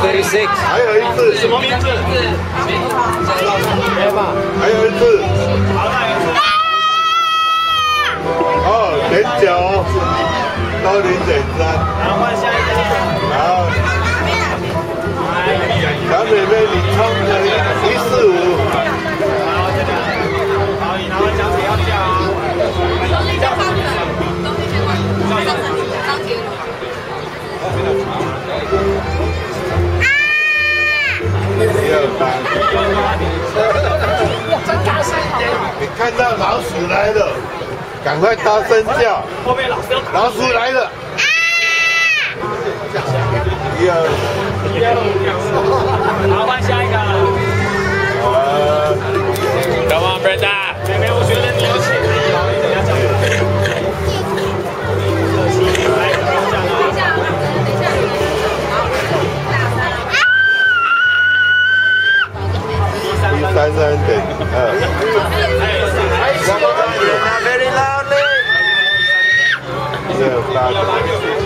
36还有一次，什么名字？还有一次，还有一次。好，还有一次。啊，点脚，到底点三。然后换下一个。啊，小美妹，你唱。你看到老鼠来了，赶快大声叫！后面老师要。老鼠来了！啊！guys aren't? Oh. Very loudly! So,